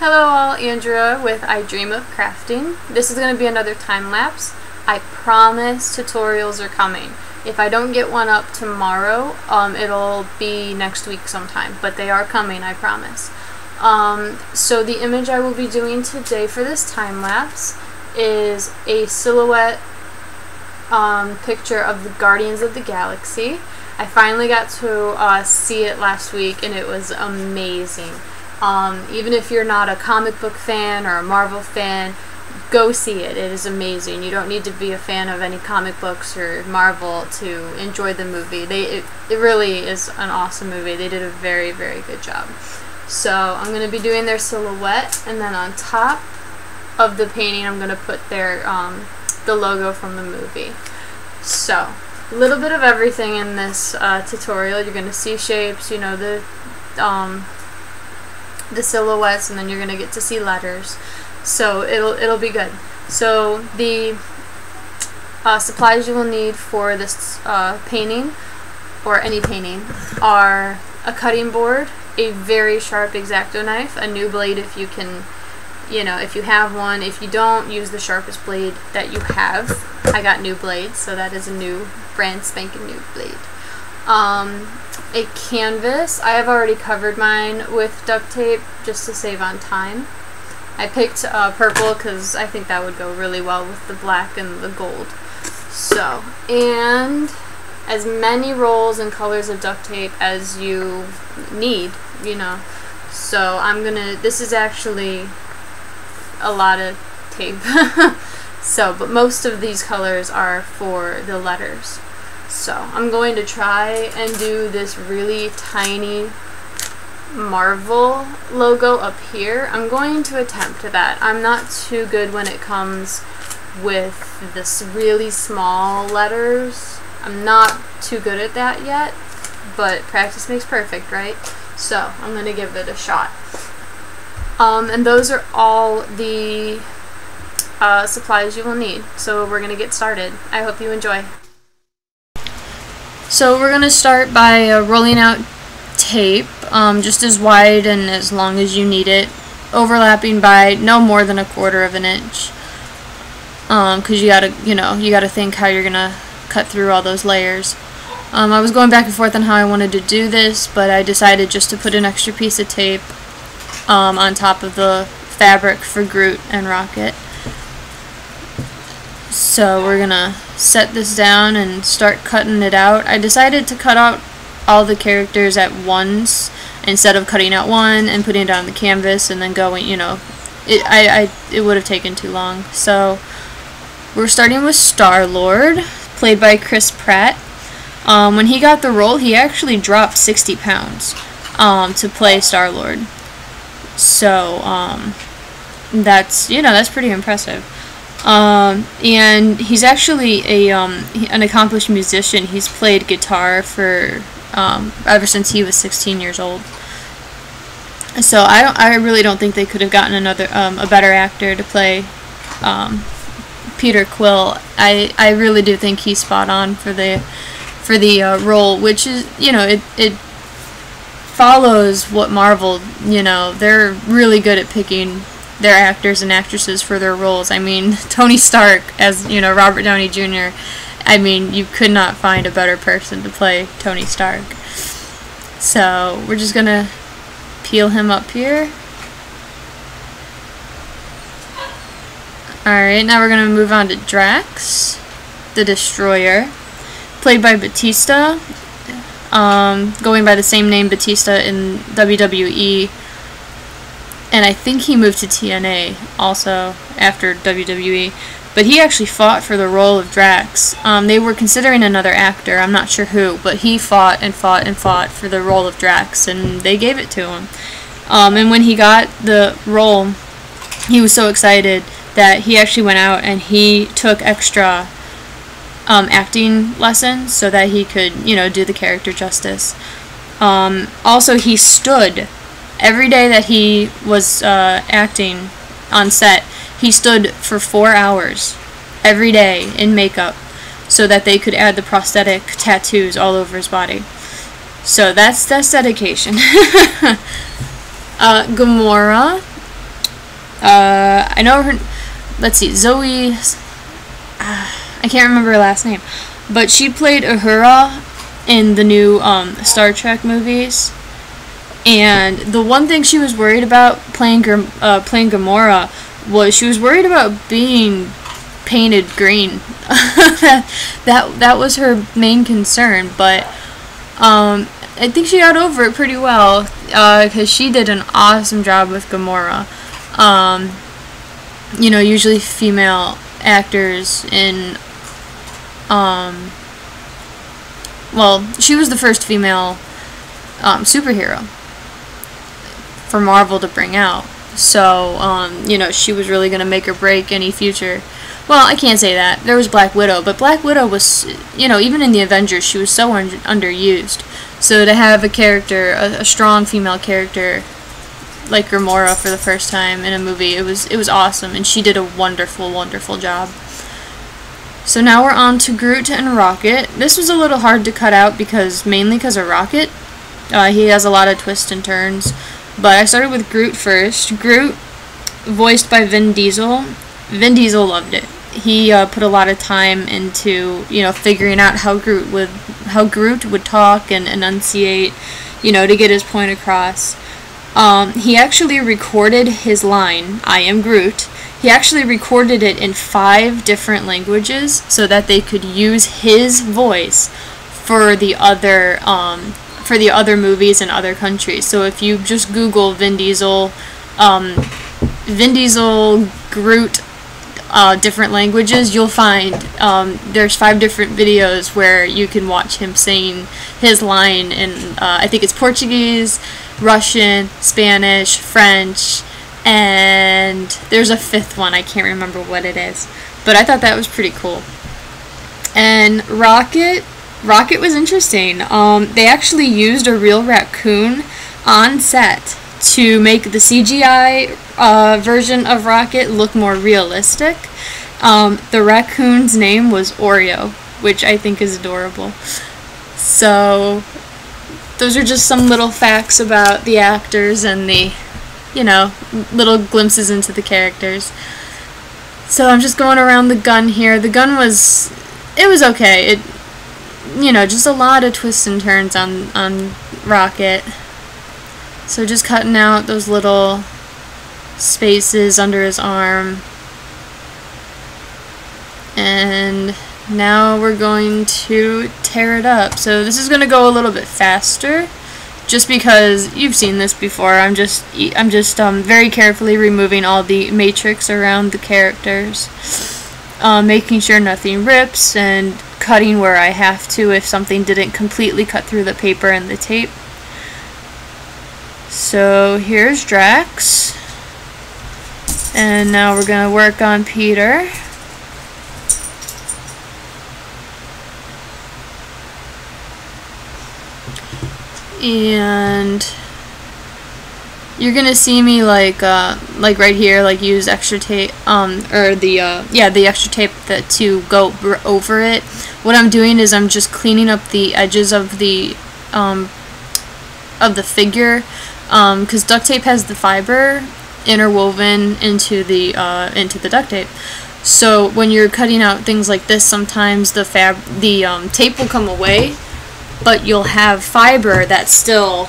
Hello all, Andrea with I Dream of Crafting. This is going to be another time lapse. I promise tutorials are coming. If I don't get one up tomorrow, um, it'll be next week sometime, but they are coming, I promise. Um, so the image I will be doing today for this time lapse is a silhouette um, picture of the Guardians of the Galaxy. I finally got to uh, see it last week and it was amazing. Um, even if you're not a comic book fan or a Marvel fan, go see it. It is amazing. You don't need to be a fan of any comic books or Marvel to enjoy the movie. They it, it really is an awesome movie. They did a very very good job. So I'm going to be doing their silhouette and then on top of the painting I'm going to put their um, the logo from the movie. So a little bit of everything in this uh, tutorial. You're going to see shapes, you know, the um, the silhouettes, and then you're going to get to see letters. So it'll it'll be good. So the uh, supplies you will need for this uh, painting, or any painting, are a cutting board, a very sharp X-Acto knife, a new blade if you can, you know, if you have one. If you don't, use the sharpest blade that you have. I got new blades, so that is a new brand spanking new blade. Um, a canvas. I have already covered mine with duct tape just to save on time. I picked uh, purple because I think that would go really well with the black and the gold. So, and as many rolls and colors of duct tape as you need, you know. So I'm gonna, this is actually a lot of tape. so, but most of these colors are for the letters. So I'm going to try and do this really tiny Marvel logo up here. I'm going to attempt that. I'm not too good when it comes with this really small letters. I'm not too good at that yet, but practice makes perfect, right? So I'm going to give it a shot. Um, and those are all the uh, supplies you will need. So we're going to get started. I hope you enjoy. So we're going to start by uh, rolling out tape, um, just as wide and as long as you need it, overlapping by no more than a quarter of an inch. Um, cause you gotta, you know, you gotta think how you're gonna cut through all those layers. Um, I was going back and forth on how I wanted to do this, but I decided just to put an extra piece of tape um, on top of the fabric for Groot and Rocket. So we're gonna set this down and start cutting it out. I decided to cut out all the characters at once instead of cutting out one and putting it on the canvas and then going, you know, it, I, I, it would have taken too long. So we're starting with Star-Lord, played by Chris Pratt. Um, when he got the role, he actually dropped 60 pounds um, to play Star-Lord. So, um, that's, you know, that's pretty impressive. Um, and he's actually a um, an accomplished musician. He's played guitar for um, ever since he was 16 years old. So I don't, I really don't think they could have gotten another um, a better actor to play um, Peter Quill. I I really do think he's spot on for the for the uh, role, which is you know it it follows what Marvel you know they're really good at picking their actors and actresses for their roles. I mean, Tony Stark as, you know, Robert Downey Jr. I mean, you could not find a better person to play Tony Stark. So, we're just going to peel him up here. Alright, now we're going to move on to Drax, the Destroyer, played by Batista, um, going by the same name Batista in WWE and I think he moved to TNA also after WWE. But he actually fought for the role of Drax. Um, they were considering another actor, I'm not sure who, but he fought and fought and fought for the role of Drax, and they gave it to him. Um, and when he got the role, he was so excited that he actually went out and he took extra um, acting lessons so that he could, you know, do the character justice. Um, also, he stood every day that he was uh, acting on set, he stood for four hours every day in makeup so that they could add the prosthetic tattoos all over his body. So that's that's dedication. uh, Gamora, Uh, I know her. Let's see, Zoe. Uh, I can't remember her last name, but she played Uhura in the new um, Star Trek movies. And the one thing she was worried about playing uh, playing Gamora was she was worried about being painted green. that, that was her main concern, but um, I think she got over it pretty well because uh, she did an awesome job with Gamora. Um, you know, usually female actors in um, well, she was the first female um, superhero for Marvel to bring out. So, um, you know, she was really going to make or break any future. Well, I can't say that. There was Black Widow, but Black Widow was, you know, even in the Avengers, she was so un- underused. So to have a character, a, a strong female character like Gamora for the first time in a movie, it was it was awesome, and she did a wonderful, wonderful job. So now we're on to Groot and Rocket. This was a little hard to cut out because mainly because of Rocket. Uh, he has a lot of twists and turns. But I started with Groot first. Groot, voiced by Vin Diesel. Vin Diesel loved it. He uh, put a lot of time into you know figuring out how Groot would how Groot would talk and enunciate, you know, to get his point across. Um, he actually recorded his line, "I am Groot." He actually recorded it in five different languages so that they could use his voice for the other um, for the other movies in other countries. So if you just Google Vin Diesel, um, Vin Diesel Groot, uh, different languages, you'll find um, there's five different videos where you can watch him saying his line in uh, I think it's Portuguese, Russian, Spanish, French, and there's a fifth one. I can't remember what it is, but I thought that was pretty cool. And Rocket, Rocket was interesting. Um, they actually used a real raccoon on set to make the CGI uh, version of Rocket look more realistic. Um, the raccoon's name was Oreo, which I think is adorable. So, those are just some little facts about the actors and the you know, little glimpses into the characters. So I'm just going around the gun here. The gun was, it was okay. It, you know, just a lot of twists and turns on on Rocket. So just cutting out those little spaces under his arm. And now we're going to tear it up. So this is going to go a little bit faster just because you've seen this before. I'm just I'm just um, very carefully removing all the matrix around the characters, uh, making sure nothing rips and cutting where I have to if something didn't completely cut through the paper and the tape. So here's Drax. And now we're going to work on Peter. and you're gonna see me like uh, like right here like use extra tape um or the uh, yeah the extra tape that to go over it what I'm doing is I'm just cleaning up the edges of the um of the figure because um, duct tape has the fiber interwoven into the uh, into the duct tape so when you're cutting out things like this sometimes the fab the um, tape will come away but you'll have fiber that still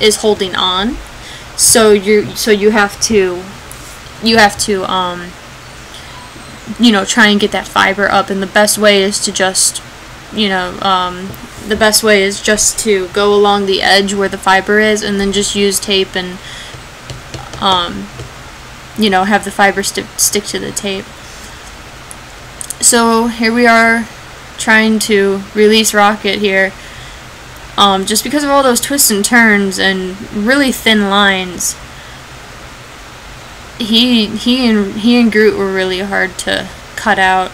is holding on. So you so you have to you have to um you know try and get that fiber up and the best way is to just you know um the best way is just to go along the edge where the fiber is and then just use tape and um you know have the fiber st stick to the tape. So here we are trying to release rocket here um, just because of all those twists and turns and really thin lines. He he and he and Groot were really hard to cut out.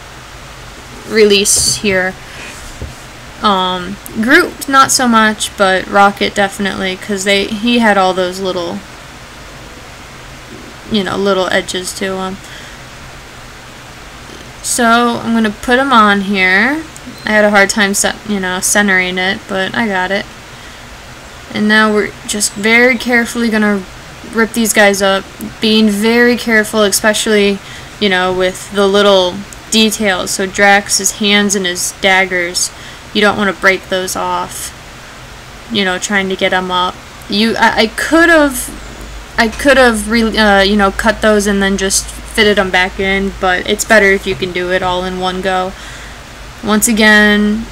Release here. Um, Groot not so much, but Rocket definitely, because they he had all those little, you know, little edges to him. So I'm gonna put him on here. I had a hard time, you know, centering it, but I got it. And now we're just very carefully going to rip these guys up, being very careful, especially, you know, with the little details. So Drax's hands and his daggers, you don't want to break those off. You know, trying to get them up. You, I, could have, I could have, uh, you know, cut those and then just fitted them back in, but it's better if you can do it all in one go. Once again,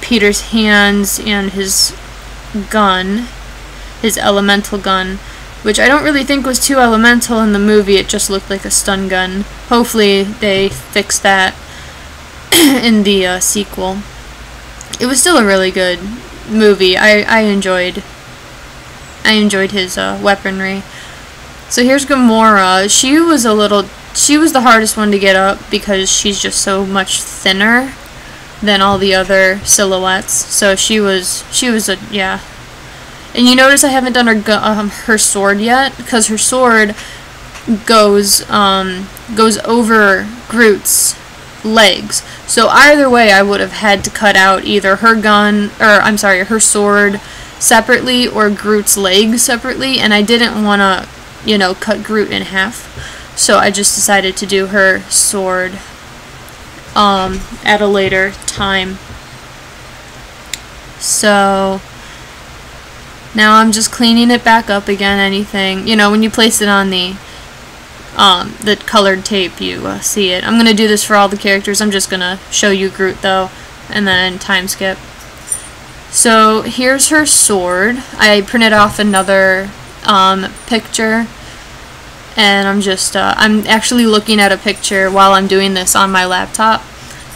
Peter's hands and his gun, his elemental gun, which I don't really think was too elemental in the movie, it just looked like a stun gun. Hopefully they fix that in the uh, sequel. It was still a really good movie. I, I enjoyed I enjoyed his uh, weaponry. So here's Gamora. She was a little she was the hardest one to get up because she's just so much thinner than all the other silhouettes. So she was she was a yeah. And you notice I haven't done her um, her sword yet because her sword goes um, goes over Groot's legs. So either way, I would have had to cut out either her gun or I'm sorry, her sword separately or Groot's legs separately, and I didn't want to, you know, cut Groot in half. So I just decided to do her sword um, at a later time. So now I'm just cleaning it back up again. Anything you know when you place it on the um, the colored tape, you uh, see it. I'm gonna do this for all the characters. I'm just gonna show you Groot though, and then time skip. So here's her sword. I printed off another um, picture and I'm just uh, I'm actually looking at a picture while I'm doing this on my laptop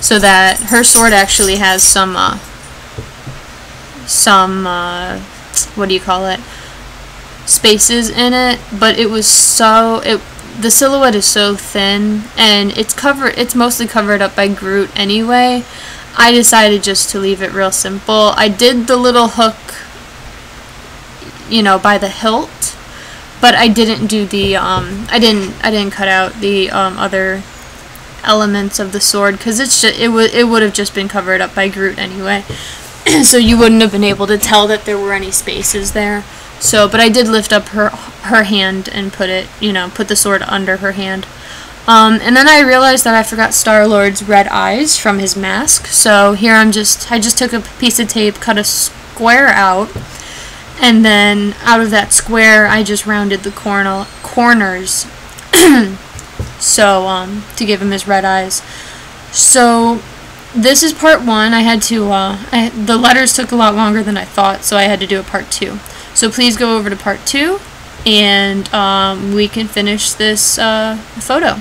so that her sword actually has some uh, some uh, what do you call it spaces in it. But it was so it the silhouette is so thin and it's covered it's mostly covered up by Groot anyway. I decided just to leave it real simple. I did the little hook you know by the hilt but I didn't do the um, I didn't I didn't cut out the um, other elements of the sword because it's just, it would it would have just been covered up by Groot anyway, so you wouldn't have been able to tell that there were any spaces there. So, but I did lift up her her hand and put it, you know, put the sword under her hand. Um, and then I realized that I forgot Star Lord's red eyes from his mask. So here I'm just I just took a piece of tape, cut a square out and then out of that square I just rounded the corner corners. So um, to give him his red eyes. So this is part one. I had to uh, I, the letters took a lot longer than I thought so I had to do a part two. So please go over to part two and um, we can finish this uh, photo